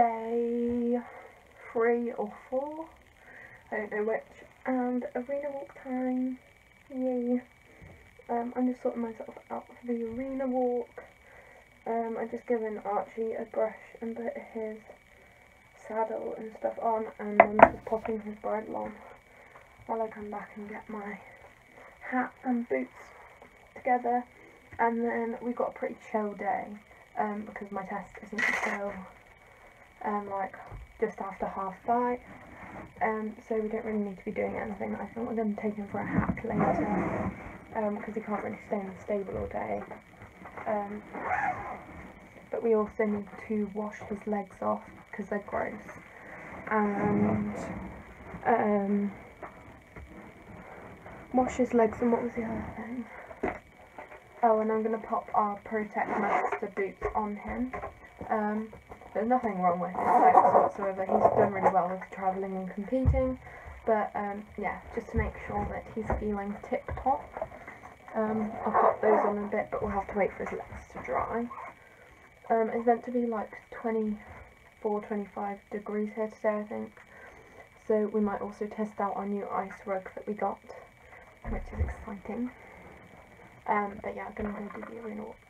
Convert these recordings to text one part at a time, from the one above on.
day three or four, I don't know which, and arena walk time, yay. Um, I'm just sorting myself out for the arena walk. Um, I've just given Archie a brush and put his saddle and stuff on, and then just popping his bridle on while I come back and get my hat and boots together. And then we've got a pretty chill day um, because my test isn't until um, like just after half five. Um, so we don't really need to be doing anything. I think we're going to take him for a hack later because um, he can't really stay in the stable all day. Um, but we also need to wash his legs off because they're gross. And um, wash his legs and what was the other thing? Oh, and I'm going to pop our Protect Master boots on him. Um, there's nothing wrong with his legs whatsoever. He's done really well with travelling and competing. But um, yeah, just to make sure that he's feeling tip top. Um, I'll pop those on in a bit, but we'll have to wait for his legs to dry. Um, it's meant to be like 24, 25 degrees here today, I think. So we might also test out our new ice rug that we got, which is exciting. Um, but yeah, I'm gonna go do the arena walk.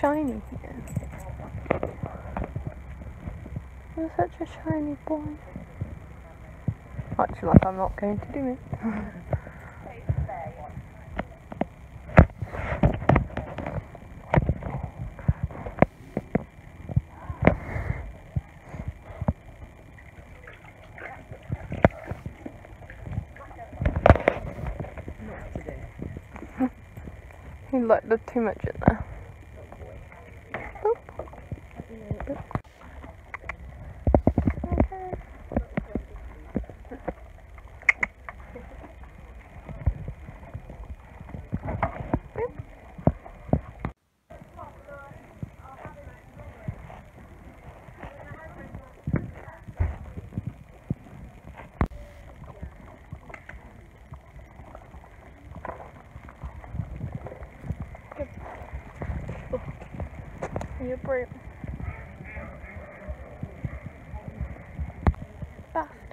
Shiny he is. You're such a shiny boy. Actually, like I'm not going to do it. He like there's too much in there.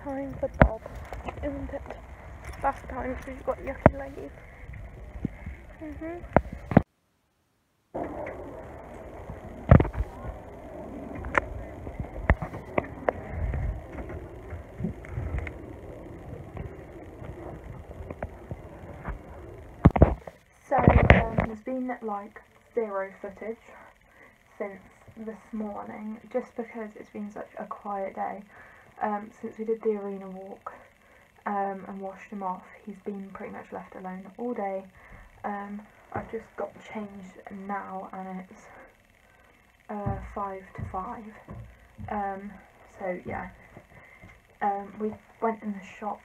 Time for Bob, isn't it? Bath time because you've got yucky leggies. Mhm. So um, there's been like zero footage since this morning, just because it's been such a quiet day. Um, since we did the arena walk um, and washed him off, he's been pretty much left alone all day. Um, I've just got changed now, and it's uh, five to five. Um, so yeah, um, we went in the shop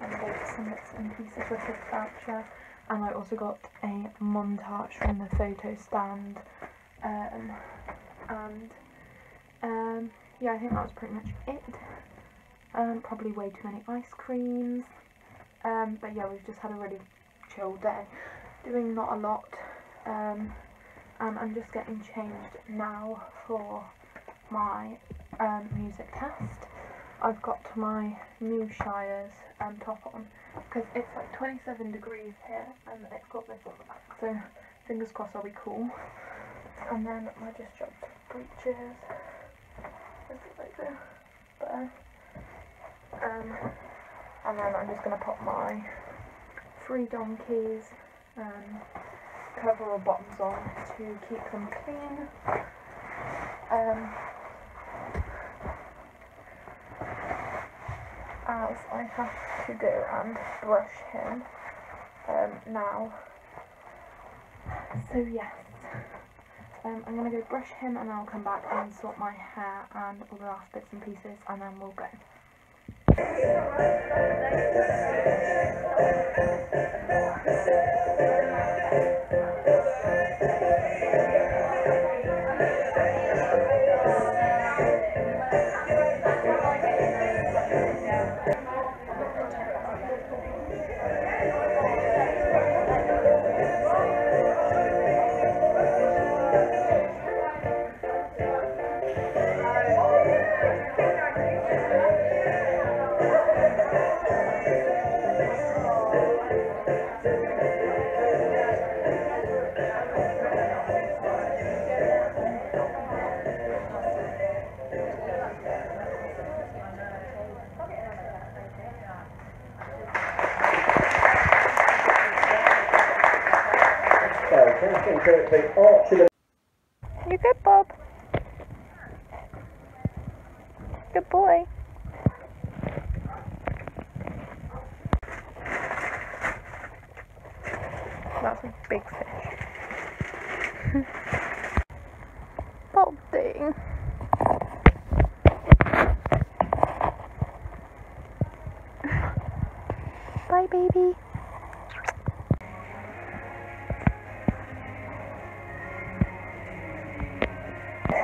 and bought some bits and pieces with his voucher, and I also got a montage from the photo stand um, and um, yeah, I think that was pretty much it. Um, probably way too many ice creams. Um, but yeah, we've just had a really chill day, doing not a lot. Um, and I'm just getting changed now for my um, music test. I've got my new Shires um, top on because it's like 27 degrees here and it's got this on the back. So fingers crossed I'll be cool. And then I just dropped breeches. There. Um, and then I'm just going to pop my three donkeys um, cover bottoms on to keep them clean. Um, as I have to go and brush him um, now. So yes, um, I'm going to go brush him and I'll come back and sort my hair and all the last bits and pieces and then we'll go. Big fish. Bob thing. Bye, baby.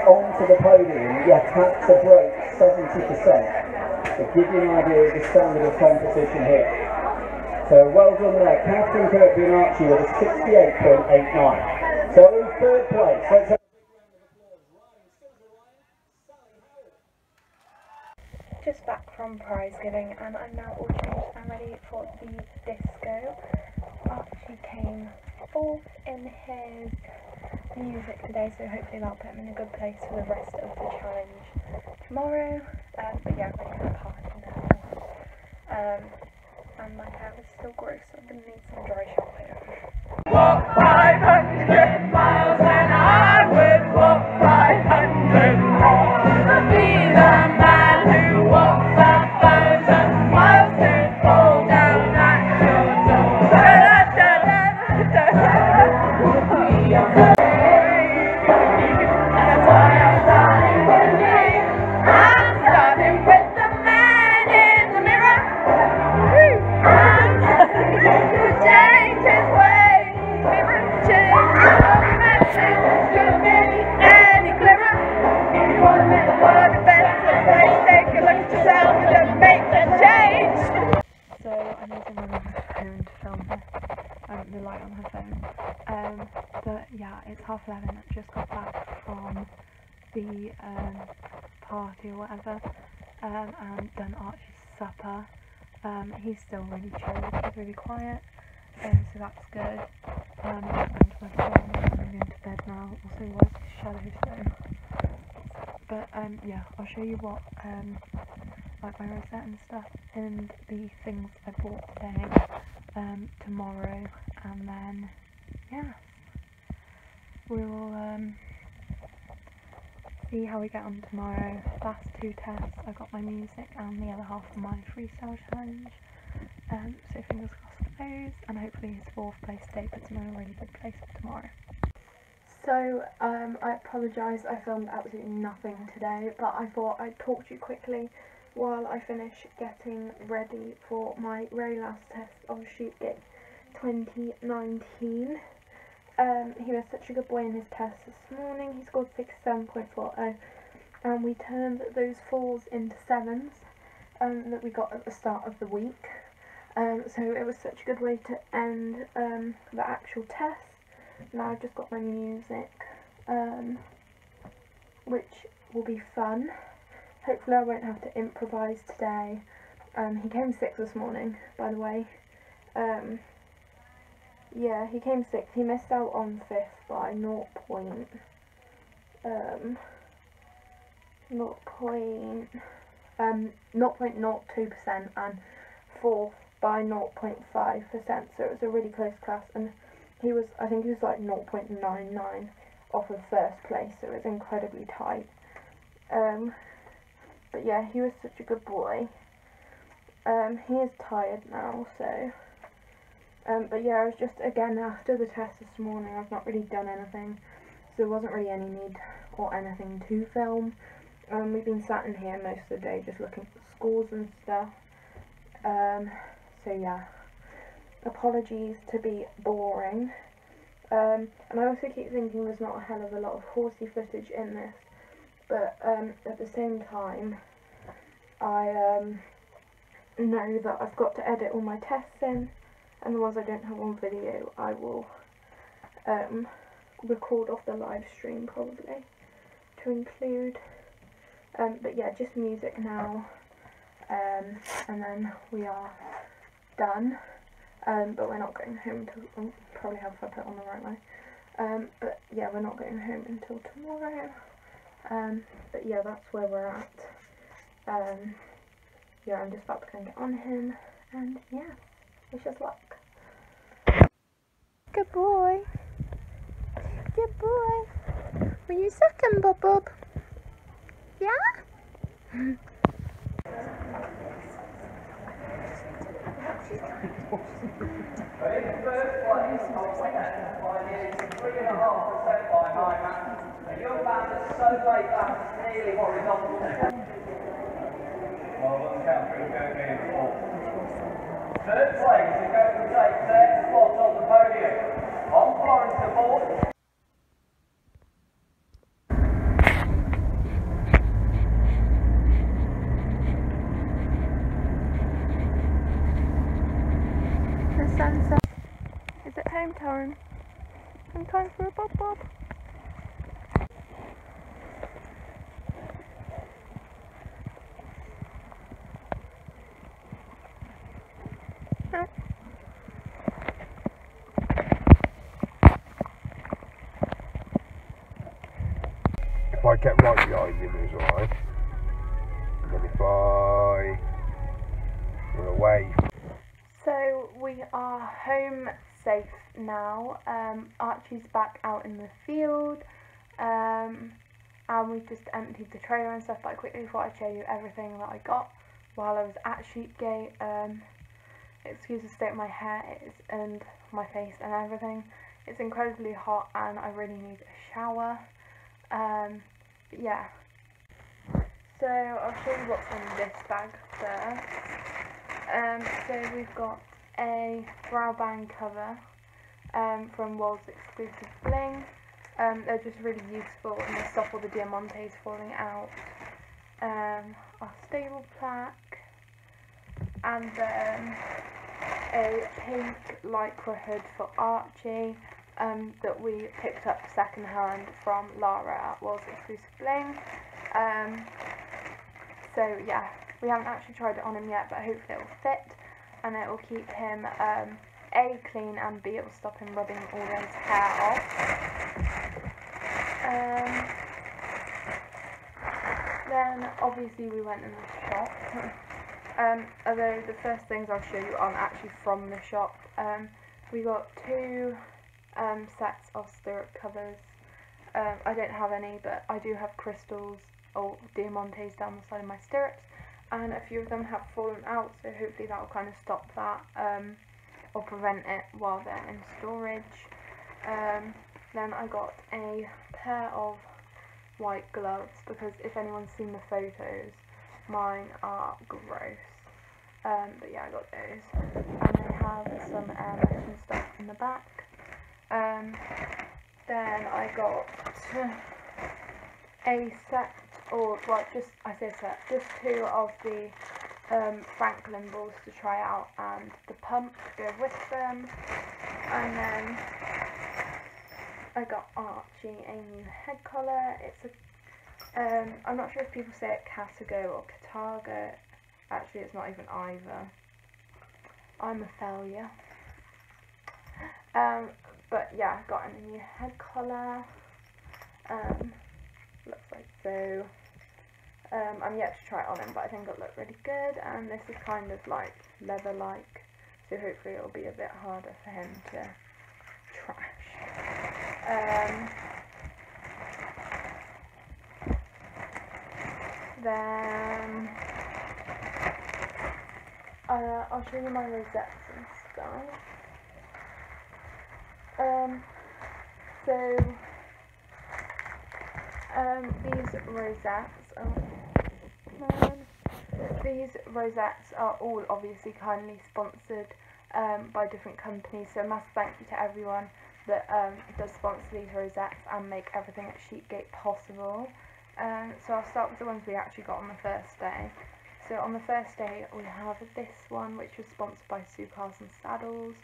onto the podium, yeah, tap to break 70%. To give you an idea of the standard of competition here. So well done there, Katherine Kirby and Archie with a 68.89. So in third place, let's have Just back from prize giving and I'm now all changed and ready for the disco. Archie came fourth in his music today, so hopefully that'll put him in a good place for the rest of the challenge tomorrow. Um, but yeah, I'm ready for the party now. Um, and my is still gross, so I'm gonna need some dry shampoo. walk 500 miles and I the light on her phone. Um, but yeah, it's half eleven. I've just got back from the um, party or whatever, um, and done Archie's supper. Um, he's still really chilled. He's really quiet, um, so that's good. Um, to my phone. I'm going to bed now. Also, why is his shadow so? But um, yeah, I'll show you what um, like my rosette and stuff and the things I bought today um, tomorrow and then yeah. We'll um, see how we get on tomorrow. Last two tests I got my music and the other half of my freestyle challenge. Um, so fingers crossed for those and hopefully his fourth place day puts him in a really good place for tomorrow. So um, I apologise I filmed absolutely nothing today but I thought I'd talk to you quickly while I finish getting ready for my very last test of Sheepgate 2019. Um, he was such a good boy in his test this morning. He scored 67.40 and we turned those fours into sevens um, that we got at the start of the week. Um, so it was such a good way to end um, the actual test. Now I've just got my music, um, which will be fun. Hopefully I won't have to improvise today. Um, he came sixth this morning, by the way. Yeah, he came sixth. He missed out on fifth by 0 point, um, 0 point, um, 0.02% and fourth by 0.5%. So it was a really close class and he was, I think he was like 0.99 off of first place. So it was incredibly tight. Um, but yeah, he was such a good boy. Um, he is tired now, so. Um, but yeah, I was just again after the test this morning. I've not really done anything, so there wasn't really any need or anything to film. Um, we've been sat in here most of the day just looking at scores and stuff. Um, so yeah, apologies to be boring. Um, and I also keep thinking there's not a hell of a lot of horsey footage in this but um, at the same time, I um, know that I've got to edit all my tests in, and the ones I don't have on video, I will um, record off the live stream probably to include. Um, but yeah, just music now, um, and then we are done. Um, but we're not going home until oh, probably have I put on the right way. Um, but yeah, we're not going home until tomorrow. Um, but yeah, that's where we're at. Yeah, I'm just about to go and get on him, and yeah, wish us luck. Good boy. Good boy. Were you second, Bob Bob? Yeah? Third place is going to take their spot on the podium. On Florence the fourth. The sunset. Is it home time? Home time for a Bob Bob? If I kept right behind him, it was alright. But if I were away So we are home safe now. Um, Archie's back out in the field. Um, and we've just emptied the trailer and stuff, but I quickly thought I'd show you everything that I got while I was at Sheepgate. Um, excuse the state of my hair is, and my face and everything. It's incredibly hot and I really need a shower. Um, but yeah. So I'll show you what's in this bag first. Um, so we've got a brow band cover um, from World's Exclusive Bling. Um, they're just really useful and they stop all the diamantes falling out. Um, our stable plaque and then a pink lycra hood for Archie um, that we picked up second hand from Lara at World's Exclusive Bling. Um, so yeah, we haven't actually tried it on him yet, but hopefully it will fit and it will keep him um, A clean and B it will stop him rubbing all his hair off. Um, then obviously we went in the shop. um, although the first things I'll show you aren't actually from the shop. Um, we got two um, sets of stirrup covers. Um, I don't have any, but I do have crystals or diamantes down the side of my stirrups, and a few of them have fallen out, so hopefully that will kind of stop that um, or prevent it while they're in storage. Um, then I got a pair of white gloves because if anyone's seen the photos, mine are gross. Um, but yeah, I got those, and they have some air mesh and stuff in the back. Um, then I got a set, or well, just I say set, just two of the um, Franklin balls to try out, and the pump to go with them, and then I got Archie a new head collar. It's a um, I'm not sure if people say it Catago or Catago. Actually, it's not even either. I'm a failure. Um, but yeah, I got a new head collar. Um, looks like so. Um, I'm yet to try it on him, but I think it'll look really good. And this is kind of like leather-like, so hopefully it'll be a bit harder for him to trash. Um, then uh, I'll show you my rosettes and stuff. Um, so um, these rosettes, oh, these rosettes are all obviously kindly sponsored um, by different companies. So a massive thank you to everyone that um, does sponsor these rosettes and make everything at Sheepgate possible. Um, so I'll start with the ones we actually got on the first day. So on the first day we have this one which was sponsored by Sue Carson Saddles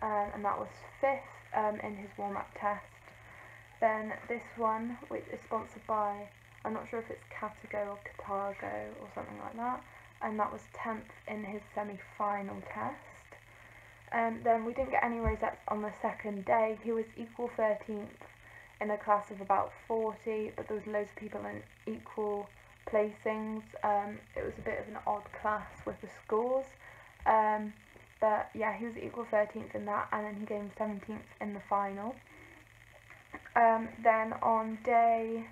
um, and that was fifth um, in his warm-up test. Then this one which is sponsored by, I'm not sure if it's Catago or Catago or something like that, and that was 10th in his semi-final test. Um, then we didn't get any rosettes on the second day, he was equal 13th in a class of about 40, but there was loads of people in equal placings. Um, it was a bit of an odd class with the scores. Um, but yeah, he was equal 13th in that, and then he came 17th in the final. Um, then on day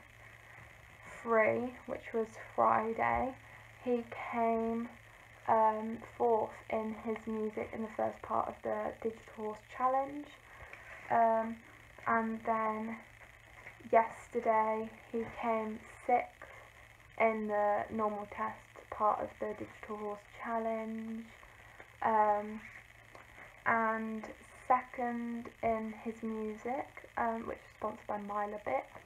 three, which was Friday, he came um, fourth in his music in the first part of the Digital Horse Challenge. Um, and then yesterday he came sixth in the normal test part of the Digital Horse Challenge. Um, and second in his music, um, which is sponsored by Myler Bits.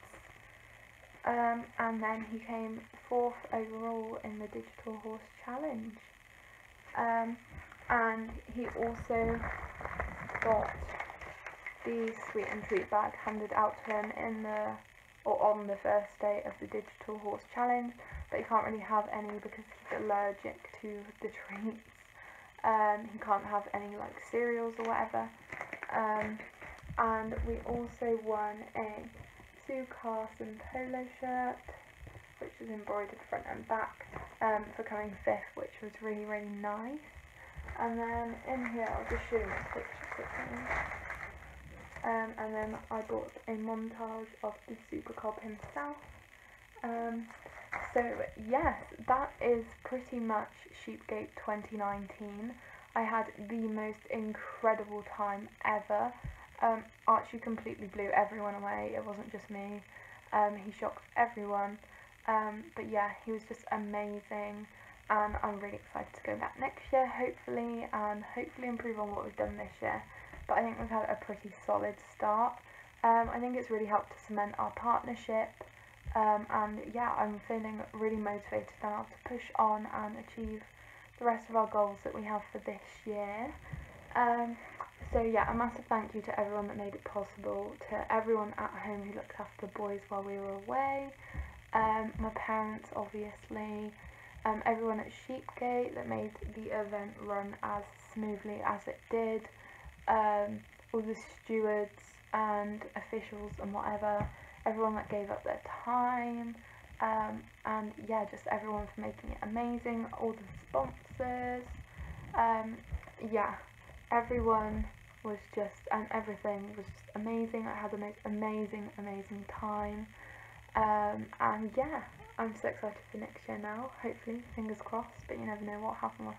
Um, and then he came fourth overall in the Digital Horse Challenge. Um, and he also got the sweet and treat bag handed out to him in the or on the first day of the Digital Horse Challenge, but he can't really have any because he's allergic to the treats. Um, he can't have any like cereals or whatever. Um, and we also won a Sue Carson polo shirt, which is embroidered front and back, um, for coming fifth, which was really, really nice. And then in here, I'll just show you my picture quickly. Um, and then I bought a montage of the Super Cob himself. Um, so yes, that is pretty much Sheepgate 2019. I had the most incredible time ever. Um, Archie completely blew everyone away. It wasn't just me. Um, he shocked everyone. Um, but yeah, he was just amazing, and I'm really excited to go back next year, hopefully, and hopefully improve on what we've done this year. But I think we've had a pretty solid start. Um, I think it's really helped to cement our partnership. Um, and yeah, I'm feeling really motivated now to push on and achieve the rest of our goals that we have for this year. So yeah, a massive thank you to everyone that made it possible, to everyone at home who looked after the boys while we were away, um, my parents obviously, um, everyone at Sheepgate that made the event run as smoothly as it did, um, all the stewards and officials and whatever, everyone that gave up their time, um, and yeah, just everyone for making it amazing, all the sponsors, um, yeah, everyone was just, and everything was just amazing. I had the most amazing, amazing time. Um, and yeah, I'm so excited for next year now. Hopefully, fingers crossed, but you never know what half of my.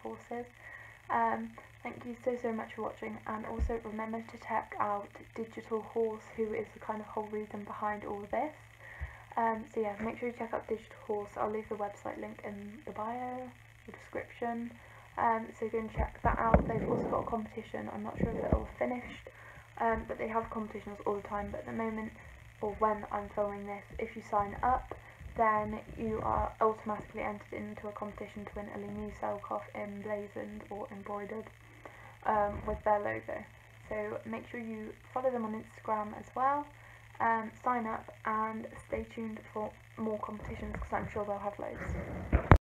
Um, thank you so so much for watching, and also remember to check out Digital Horse, who is the kind of whole reason behind all of this. Um, so yeah, make sure you check out Digital Horse. I'll leave the website link in the bio, the description. Um, so go and check that out. They've also got a competition. I'm not sure if it'll finished, um, but they have competitions all the time. But at the moment, or when I'm filming this, if you sign up, then you are automatically entered into a competition to win a new Selkoff emblazoned or embroidered um, with their logo. So make sure you follow them on Instagram as well. Um, sign up and stay tuned for more competitions because I'm sure they'll have loads.